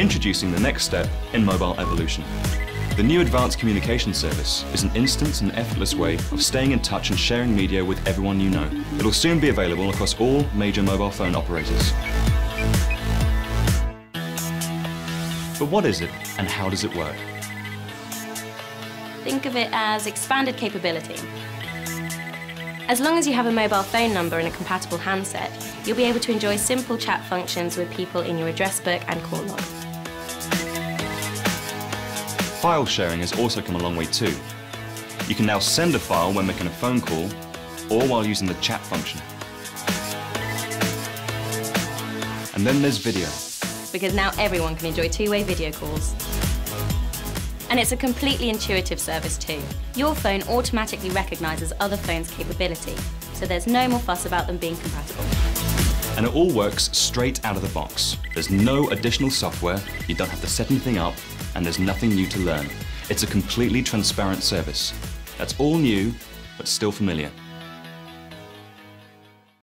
Introducing the next step in mobile evolution. The new Advanced Communication Service is an instant and effortless way of staying in touch and sharing media with everyone you know. It'll soon be available across all major mobile phone operators. But what is it and how does it work? Think of it as expanded capability. As long as you have a mobile phone number and a compatible handset, you'll be able to enjoy simple chat functions with people in your address book and call log. File sharing has also come a long way too. You can now send a file when making a phone call or while using the chat function. And then there's video. Because now everyone can enjoy two-way video calls. And it's a completely intuitive service too. Your phone automatically recognises other phones' capability, so there's no more fuss about them being compatible. And it all works straight out of the box. There's no additional software, you don't have to set anything up, and there's nothing new to learn. It's a completely transparent service. That's all new, but still familiar.